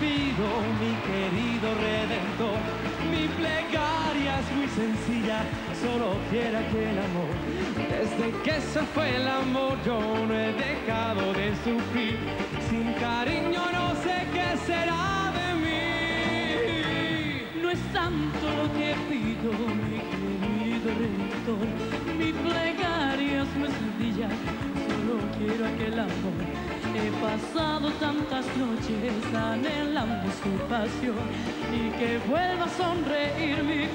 pido, mi querido redentor, mi plegaria es muy sencilla, solo quiera que el amor. Desde que se fue el amor yo no he dejado de sufrir, sin cariño no sé qué será de mí. No es tanto lo que pido, pasado tantas noches anhelando su pasión y que vuelva a sonreír mi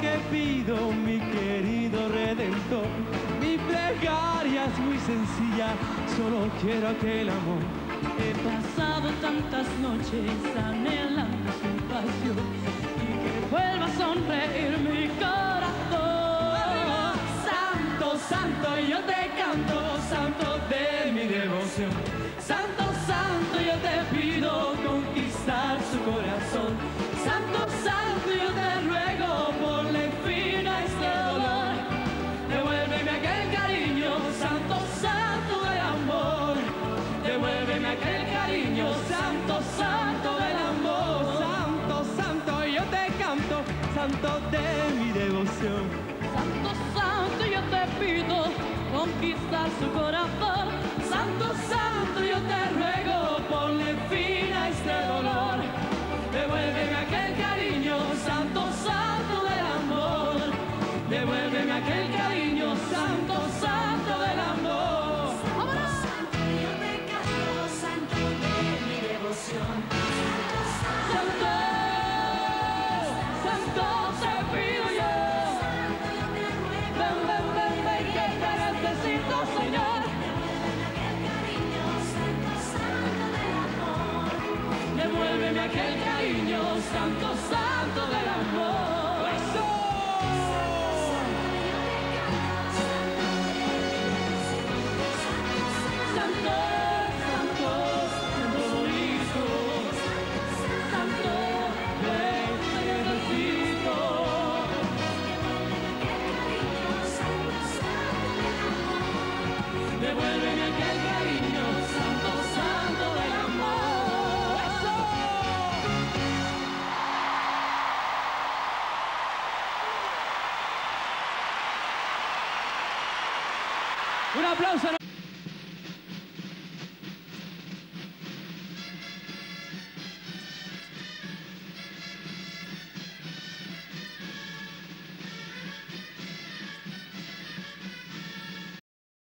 que pido, mi querido redentor. Mi plegaria es muy sencilla, solo quiero aquel amor. He pasado tantas noches anhelando su pasión y que vuelva a sonreír mi corazón. Santo, santo, yo te canto, santo de mi devoción. Santo, santo de mi devoción. Santo, santo, yo te pido santo, santo del amor. Un aplauso.